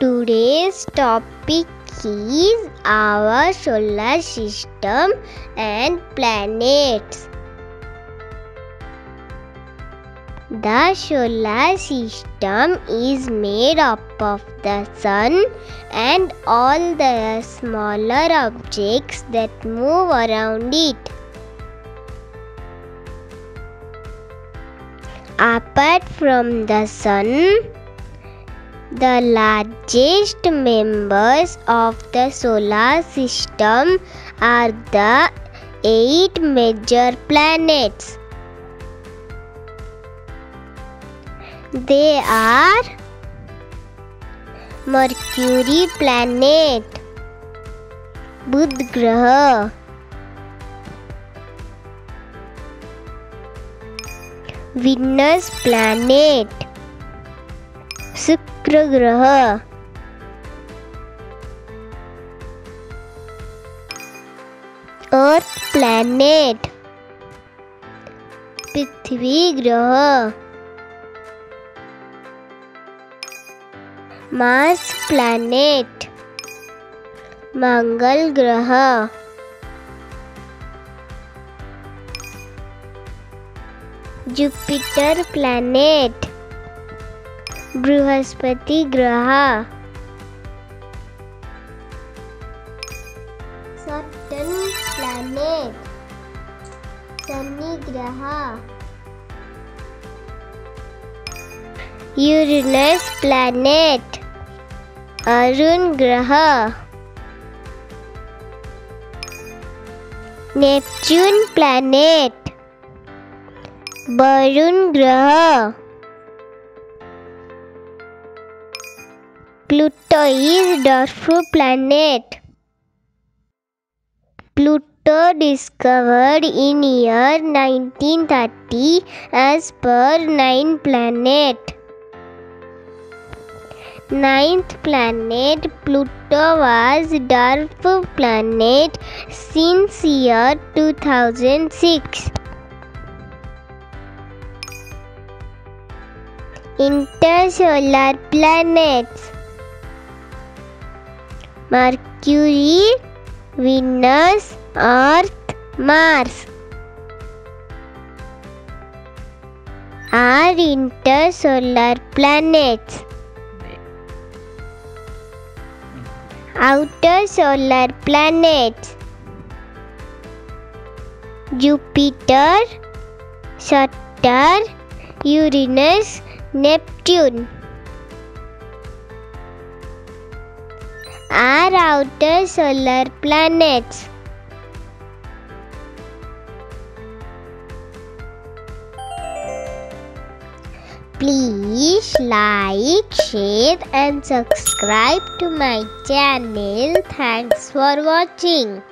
Today's topic is our solar system and planets. The solar system is made up of the sun and all the smaller objects that move around it. Apart from the sun, the largest members of the solar system are the eight major planets. They are Mercury planet, Budh Venus planet, शुक्र ग्रह अर्थ planet पृथ्वी ग्रह। Mars planet मंगल ग्रह। Jupiter planet Brihaspati ग्रह। Sutton planet Shani ग्रह। Uranus planet Arun ग्रह। Neptune planet Varun ग्रह। Pluto is dwarf planet. Pluto discovered in year 1930 as per nine planet. Ninth planet Pluto was dwarf planet since year 2006. Intersolar planets Mercury, Venus, Earth, Mars. Are intersolar planets. Outer solar planets. Jupiter, Saturn, Uranus, Neptune are outer solar planets. Please like, share and subscribe to my channel. Thanks for watching.